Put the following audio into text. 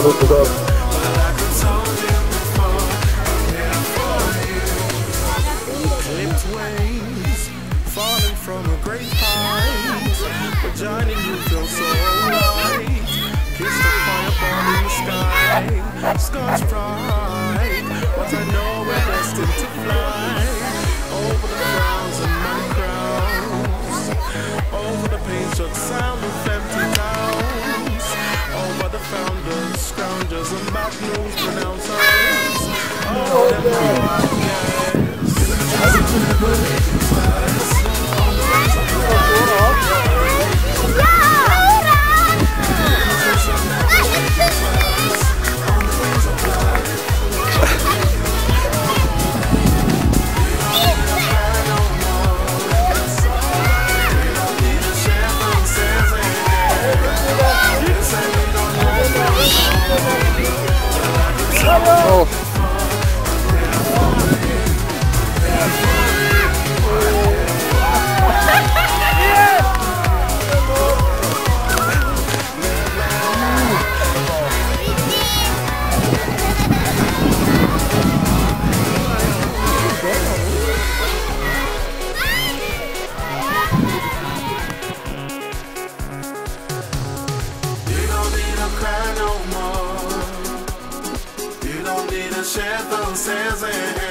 hooked up. Clipped wings, falling from a great height. But you feels so right. Kiss the in the sky. I know we're destined to fly. Over the grounds and my crowns. Over the sound of empty and bad news pronouncers. Oh, All Chefão César é